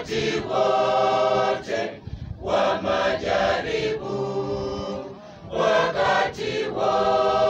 wakati wote wa majaribu, wakati wote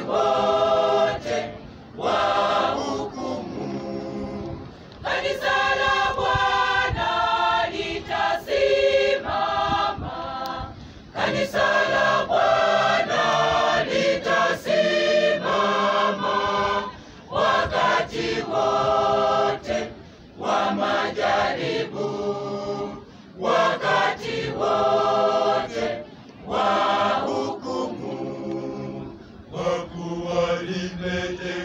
wote wa hukumu. Kanisa la Bwana litasimama, kanisa la Bwana litasimama. Wakati wote wa majaribu, wakati wote Himmet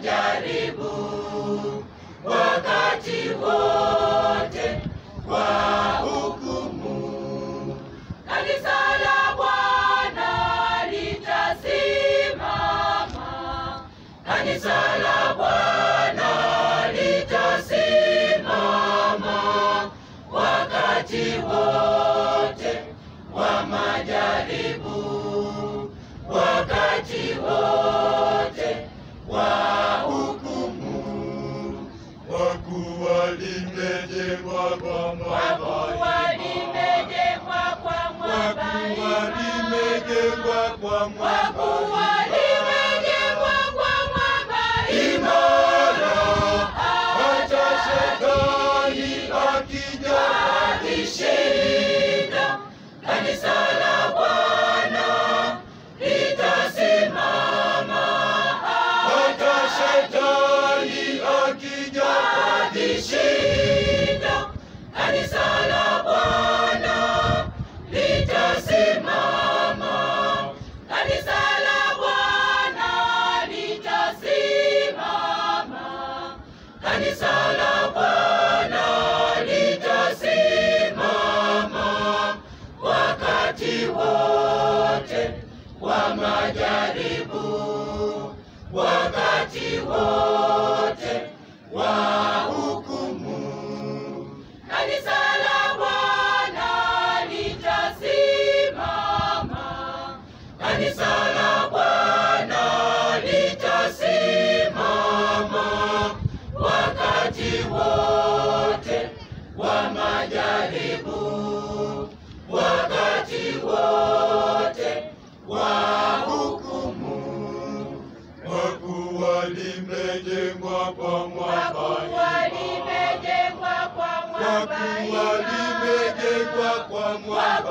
majaribu wakati wote kwa hukumu. Kanisa la Bwana litasimama, kanisa la Bwana litasimama wakati wote wa majaribu, wakati wote. Wakuwa. wakati wote wa majaribu, wakati wote wa hukumu. Kanisa la Bwana litasimama, kanisa la Bwana litasimama wakati wote limejengwa kwa mwamba